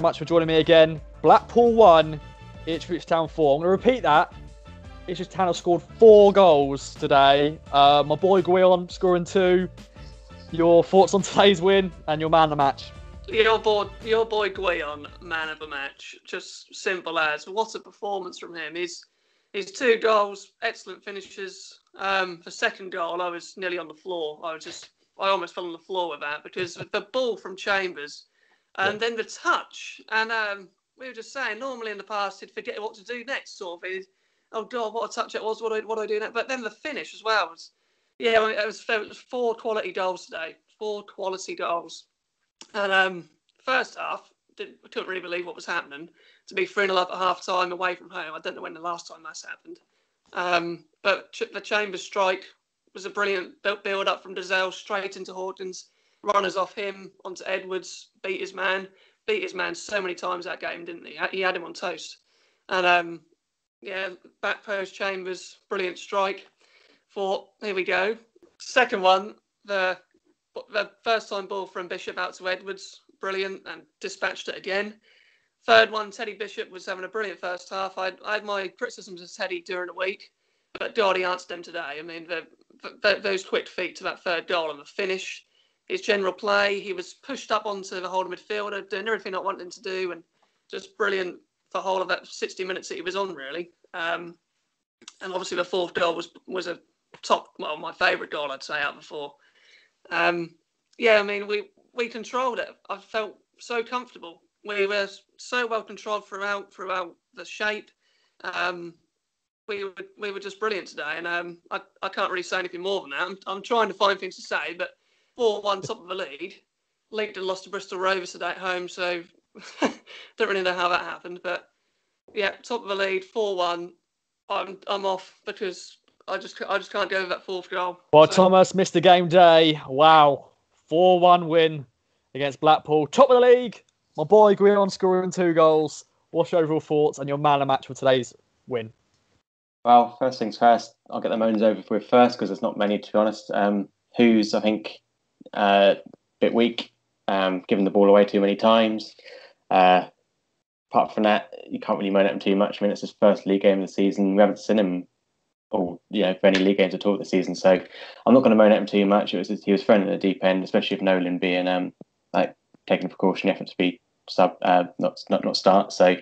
much for joining me again. Blackpool 1, Ipswich Town 4. I'm going to repeat that. Ipswich Town have scored four goals today. Uh, my boy Gwion scoring two. Your thoughts on today's win and your man of the match? Your boy, your boy Gwion, man of the match. Just simple as. What a performance from him. His, his two goals, excellent finishes. Um, the second goal, I was nearly on the floor. I was just, I almost fell on the floor with that because the ball from Chambers, and yeah. then the touch. And um, we were just saying, normally in the past he'd forget what to do next. Sort of, he'd, oh god, what a touch it was. What do I, what do I do next? But then the finish as well was, yeah, I mean, it was, was four quality goals today. Four quality goals. And um, first half, didn't, couldn't really believe what was happening. To be 3 0 up at half time away from home, I don't know when the last time that's happened. Um, but the Chambers strike was a brilliant build up from Dozzell straight into Hawkins. Runners off him onto Edwards, beat his man, beat his man so many times that game, didn't he? He had him on toast. And um, yeah, back post Chambers, brilliant strike. Thought, here we go. Second one, the the first time ball from Bishop out to Edwards, brilliant, and dispatched it again. Third one, Teddy Bishop was having a brilliant first half. I, I had my criticisms of Teddy during the week, but God, he answered them today. I mean, the, the, those quick feet to that third goal and the finish, his general play, he was pushed up onto the holding midfielder, doing everything I wanted him to do, and just brilliant for the whole of that 60 minutes that he was on, really. Um, and obviously, the fourth goal was was a top, well, my favourite goal, I'd say, out four. Um, yeah, I mean, we we controlled it. I felt so comfortable. We were so well controlled throughout throughout the shape. Um, we were we were just brilliant today, and um, I I can't really say anything more than that. I'm, I'm trying to find things to say, but four one top of the league. League lost to Bristol Rovers today at home, so don't really know how that happened. But yeah, top of the lead, four one. I'm I'm off because I just I just can't go with that fourth goal. Well, so. Thomas missed the game day. Wow, four one win against Blackpool, top of the league. My boy Gwion scoring two goals. What's your overall thoughts and your man of match for today's win? Well, first things first, I'll get the moans over with first because there's not many to be honest. Um, who's I think uh, a bit weak, um, giving the ball away too many times. Uh, apart from that, you can't really moan at him too much. I mean, it's his first league game of the season. We haven't seen him or you know for any league games at all this season. So I'm not going to moan at him too much. It was he was thrown in the deep end, especially with Norwood being um like taking a precautionary effort to be sub uh, not not not start. So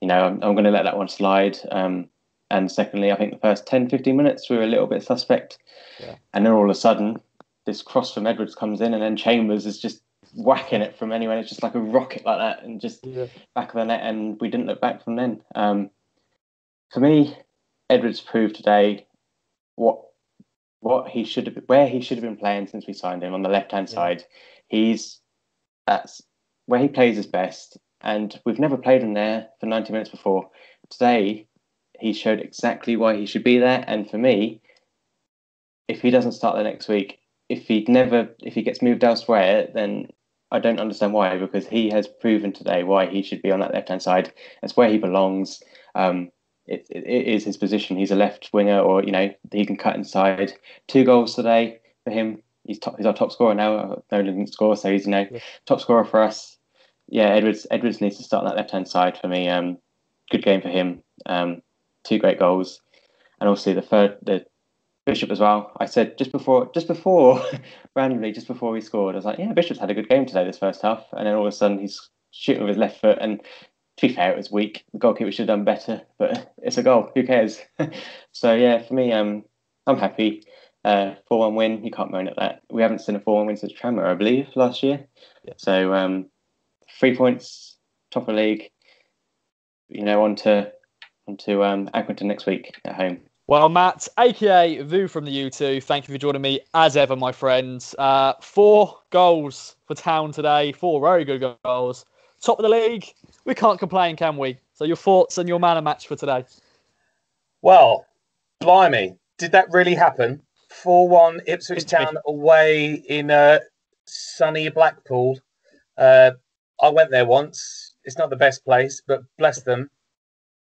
you know I'm, I'm going to let that one slide. Um, and secondly, I think the first 10, 15 minutes we were a little bit suspect, yeah. and then all of a sudden this cross from Edwards comes in, and then Chambers is just whacking it from anywhere. It's just like a rocket like that, and just yeah. back of the net, and we didn't look back from then. Um, for me, Edwards proved today what what he should have where he should have been playing since we signed him on the left hand yeah. side. He's that's where he plays his best, and we've never played him there for ninety minutes before. Today, he showed exactly why he should be there, and for me, if he doesn't start the next week, if he never if he gets moved elsewhere, then I don't understand why because he has proven today why he should be on that left hand side. That's where he belongs. Um, it, it, it is his position. He's a left winger, or you know he can cut inside. Two goals today for him. He's top, he's our top scorer now. Norwood didn't score, so he's you know yeah. top scorer for us. Yeah, Edwards Edwards needs to start on that left hand side for me. Um, good game for him. Um, two great goals, and also the third the Bishop as well. I said just before, just before, randomly, just before we scored, I was like, yeah, Bishop's had a good game today this first half, and then all of a sudden he's shooting with his left foot, and to be fair, it was weak. The goalkeeper should have done better, but it's a goal. Who cares? so yeah, for me, um, I'm happy. Uh, four-one win. You can't moan at that. We haven't seen a four-one win since Tranmere, I believe, last year. Yeah. So um, three points, top of the league. You know, on to on to um, Accrington next week at home. Well, Matt, aka Vu from the U2, thank you for joining me as ever, my friends. Uh, four goals for Town today, four very good goals. Top of the league, we can't complain, can we? So, your thoughts and your man of match for today? Well, blimey, did that really happen? 4 1 Ipswich Town away in uh, sunny Blackpool. Uh, I went there once. It's not the best place, but bless them,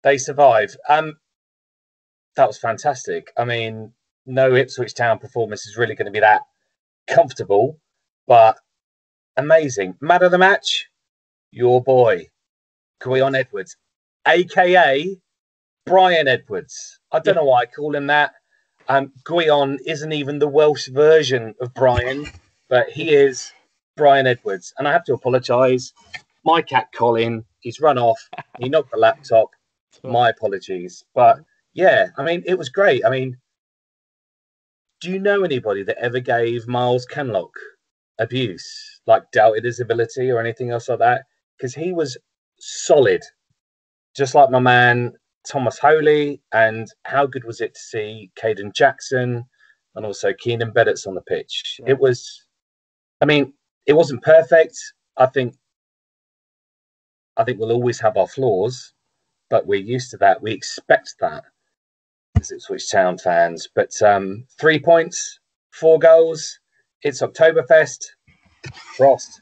they survive. Um, that was fantastic. I mean, no Ipswich Town performance is really going to be that comfortable, but amazing. Man of the match, your boy, Gwion Edwards, aka Brian Edwards. I don't know why I call him that. Um, Gwion isn't even the Welsh version of Brian, but he is Brian Edwards. And I have to apologise. My cat Colin, he's run off. He knocked the laptop. My apologies. But yeah, I mean, it was great. I mean, do you know anybody that ever gave Myles Kenlock abuse, like doubted his ability or anything else like that? Because he was solid, just like my man Thomas Holy. And how good was it to see Kayden Jackson and also Keanan Bennetts on the pitch? Yeah. It was, I mean, it wasn't perfect. I think, I think we'll always have our flaws, but we're used to that. We expect that as Ipswich Town fans. But um, three points, four goals. It's Oktoberfest. Frost.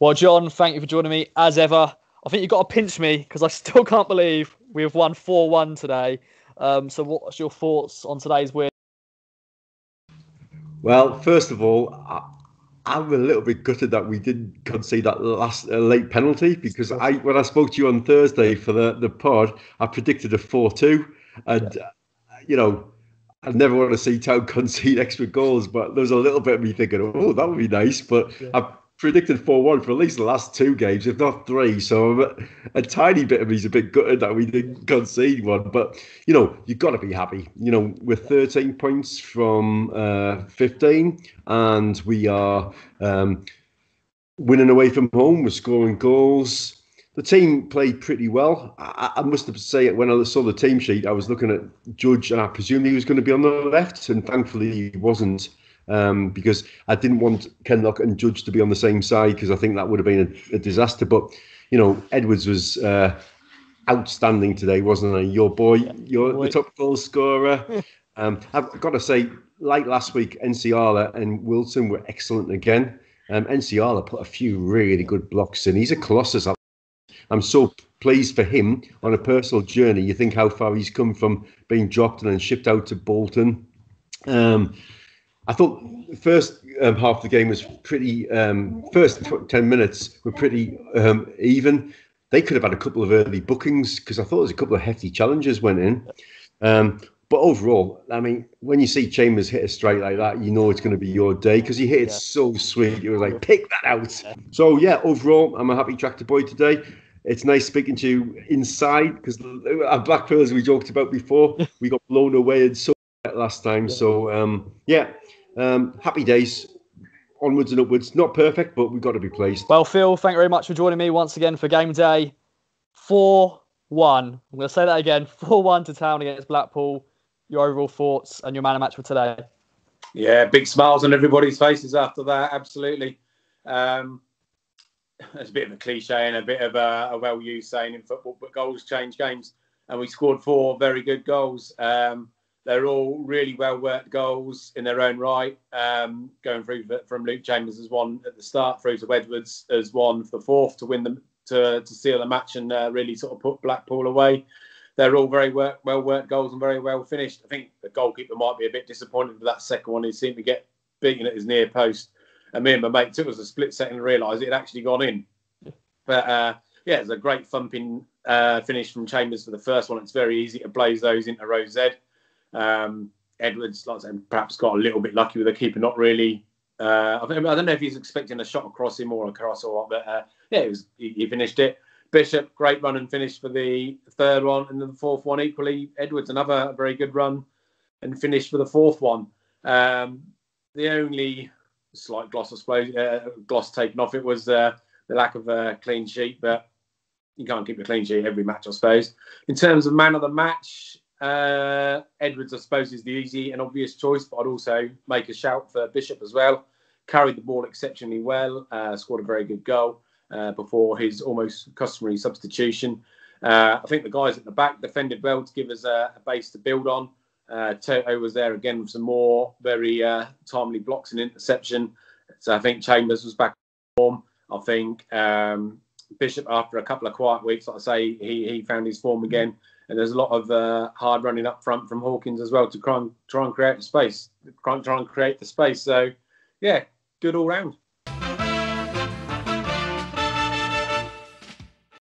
Well, John, thank you for joining me as ever. I think you've got to pinch me because I still can't believe we have won 4 1 today. Um, so, what's your thoughts on today's win? Well, first of all, I, I'm a little bit gutted that we didn't concede that last uh, late penalty because I, when I spoke to you on Thursday for the, the pod, I predicted a 4 2. And, yeah. You know, I never want to see Town concede extra goals, but there was a little bit of me thinking, oh, that would be nice. But yeah. I predicted 4 1 for at least the last two games, if not three. So a, a, tiny bit of me's a bit gutted that we didn't concede one. But, you know, you've got to be happy. You know, we're 13 points from uh, 15, and we are um, winning away from home. We're scoring goals. The team played pretty well. I, I must have say when I saw the team sheet, I was looking at Judge, and I presumed he was going to be on the left, and thankfully he wasn't um, because I didn't want Kenlock and Judge to be on the same side because I think that would have been a, a disaster. But you know, Edwards was uh, outstanding today, wasn't he? Your boy, your the top goal scorer. um, I've got to say, like last week, Nsiala and Wilson were excellent again. Um, Nsiala put a few really good blocks in. He's a colossus. I'm so pleased for him on a personal journey. You think how far he's come from being dropped and then shipped out to Bolton. Um, I thought the first um, half of the game was pretty. Um, first ten minutes were pretty um, even. They could have had a couple of early bookings because I thought there was a couple of hefty challenges went in. Um, but overall, I mean, when you see Chambers hit a straight like that, you know it's going to be your day because he hit it yeah. so sweet. It was like pick that out. So yeah, overall, I'm a happy tractor boy today. It's nice speaking to you inside because our Black Pearls we joked about before, we got blown away and so last time. So um, yeah, um, happy days. Onwards and upwards. Not perfect, but we've got to be pleased. Well, Phil, thank you very much for joining me once again for game day. 4 1. I'm going to say that again 4 1 to town against Blackpool. Your overall thoughts and your man of match for today? Yeah, big smiles on everybody's faces after that. Absolutely. Um, it's a bit of a cliche and a bit of a, a well used saying in football, but goals change games. And we scored four very good goals. Um, they're all really well worked goals in their own right. Um, going through from Luke Chambers as one at the start, through to Edwards as one for the fourth to win them to to seal the match and uh, really sort of put Blackpool away. They're all very work, well worked goals and very well finished. I think the goalkeeper might be a bit disappointed with that second one. He seemed to get beaten at his near post, and me and my mate took us a split second to realise it had actually gone in. But uh, yeah, it's a great thumping uh, finish from Chambers for the first one. It's very easy to blaze those into row Z. Um, Edwards, like I said, perhaps got a little bit lucky with the keeper, not really. Uh, I, don't know if he's expecting a shot across him or across cross or what, but uh, yeah, was, he, he, finished it. Bishop, great run and finish for the third one, and the fourth one equally. Edwards, another very good run and finish for the fourth one. Um, the only slight gloss, I suppose, uh, gloss taken off it was uh, the lack of a clean sheet, but you can't keep a clean sheet every match, I suppose. In terms of man of the match, uh, Edwards, I suppose, is the easy and obvious choice, but I'd also make a shout for Bishop as well. Carried the ball exceptionally well, uh, scored a very good goal uh, before his almost customary substitution. Uh, I think the guys at the back defended well to give us a, a base to build on. Uh, Toto was there again with some more very uh, timely blocks and interception. So I think Chambers was back form. I think um, Bishop, after a couple of quiet weeks, like I say, he, he found his form again and there's a lot of uh, hard running up front from Hawkins as well to try and try and create the space, try and create the space. So, yeah, good all round.